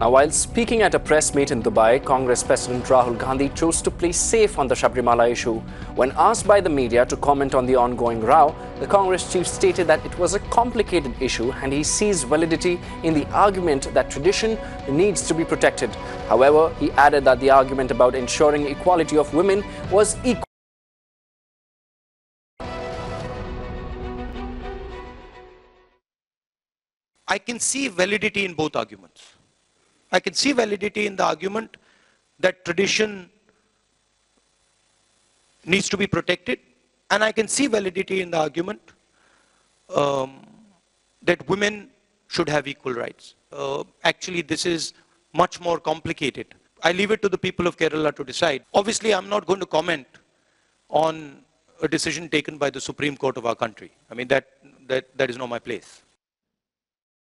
Now, while speaking at a press meet in Dubai, Congress President Rahul Gandhi chose to play safe on the Sabarimala issue. When asked by the media to comment on the ongoing row, the Congress chief stated that it was a complicated issue and he sees validity in the argument that tradition needs to be protected. However, he added that the argument about ensuring equality of women was equal. I can see validity in both arguments. I can see validity in the argument that tradition needs to be protected, and I can see validity in the argument um, that women should have equal rights. Uh, actually, this is much more complicated. I leave it to the people of Kerala to decide. Obviously, I'm not going to comment on a decision taken by the Supreme Court of our country. I mean, that, that, that is not my place.